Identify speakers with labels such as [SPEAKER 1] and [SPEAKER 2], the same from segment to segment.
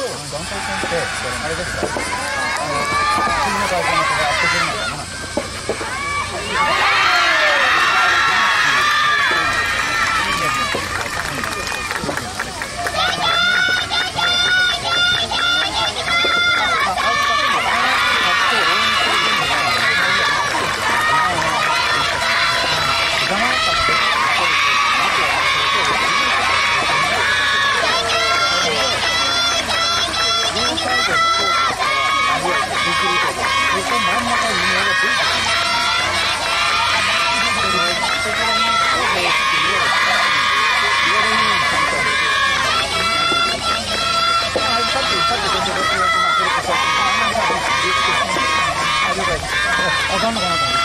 [SPEAKER 1] と、団体戦って、あれですか、あの、次の会社の人がやて
[SPEAKER 2] るのかな？分かんのか
[SPEAKER 1] なと思って。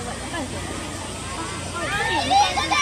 [SPEAKER 1] 来，我来干什么？啊，你干什么？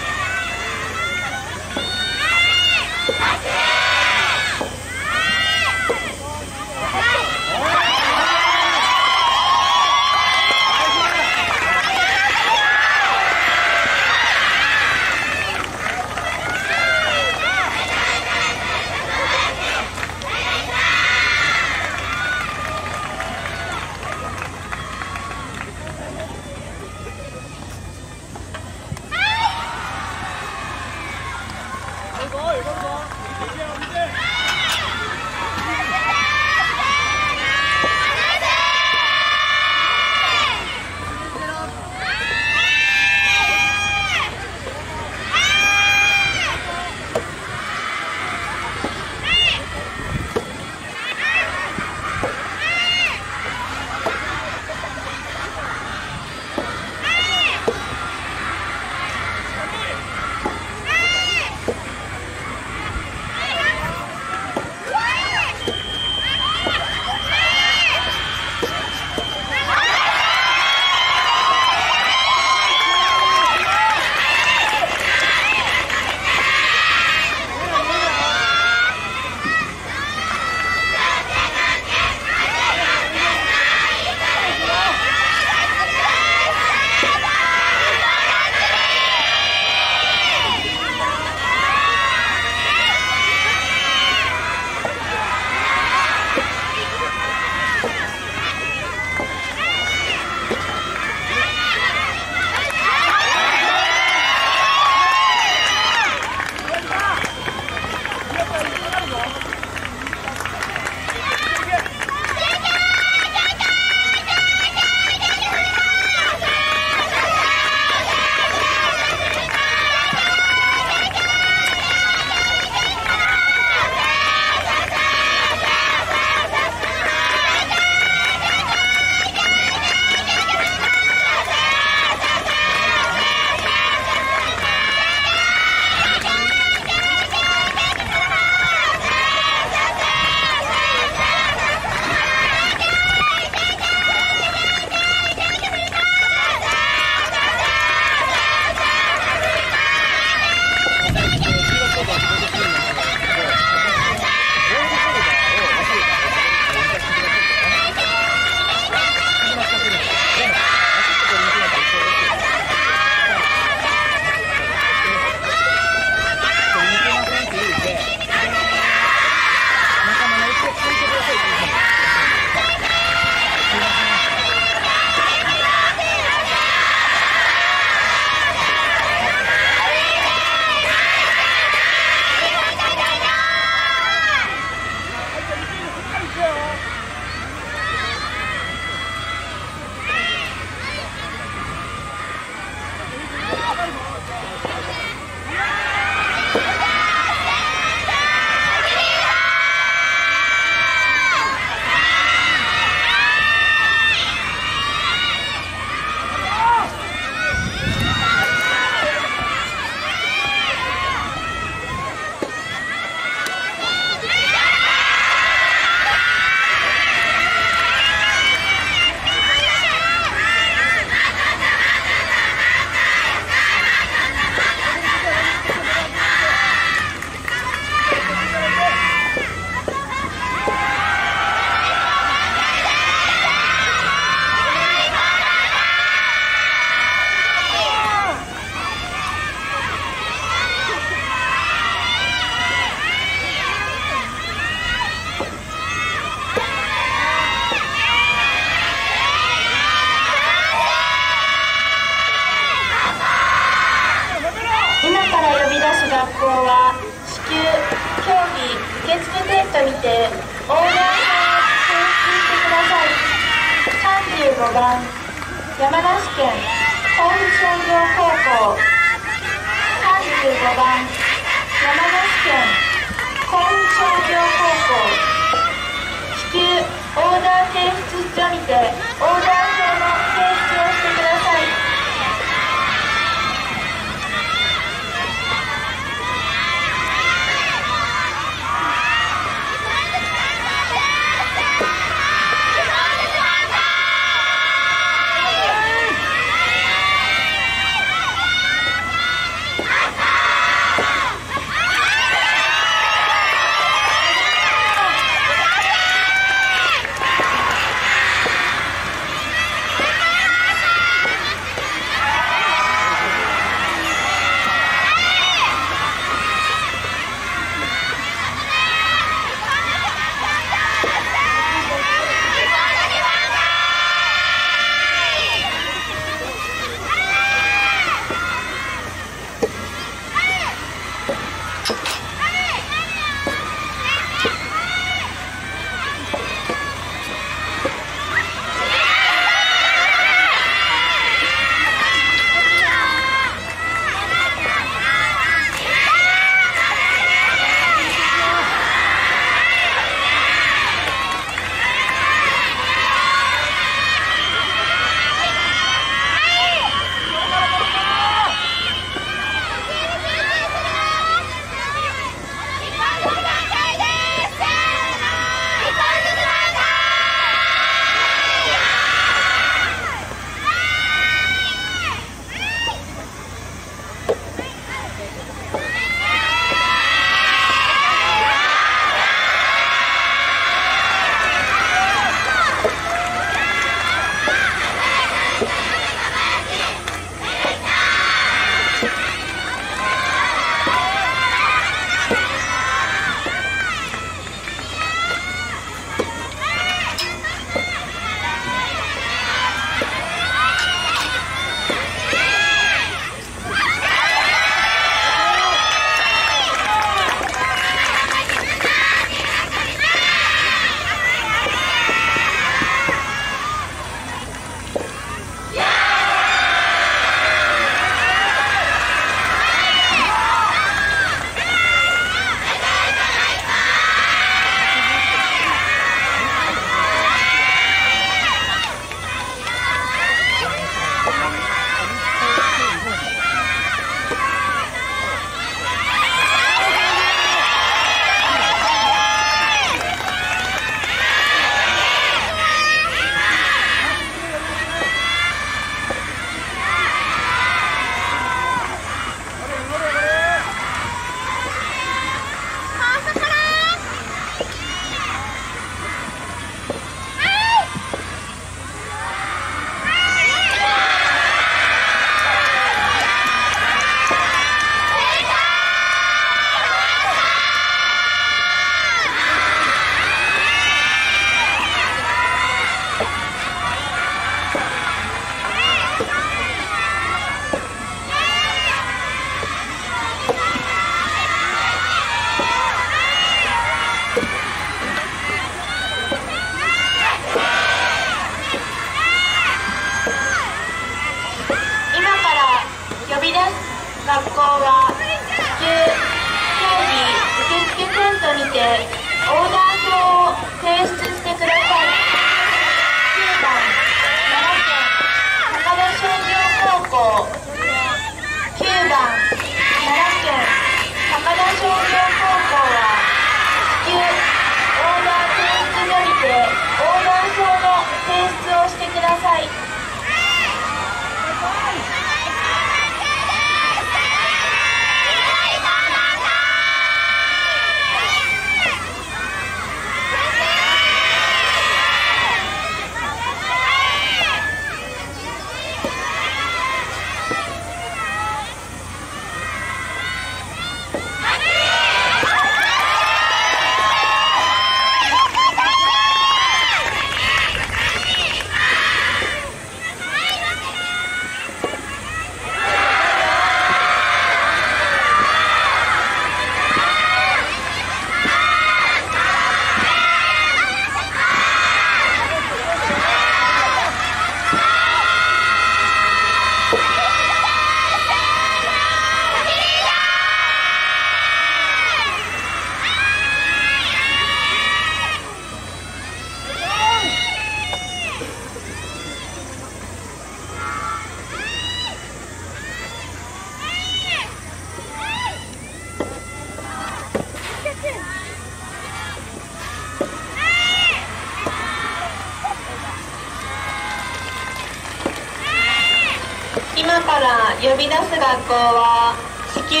[SPEAKER 1] 発行は至急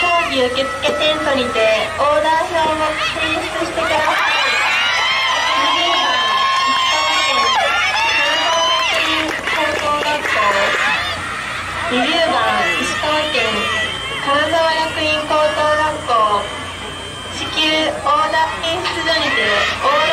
[SPEAKER 1] 競技受付テントにてオーダー表を提出してください20番石川県金沢学院高等学校至急オーダー提出所にてオーダー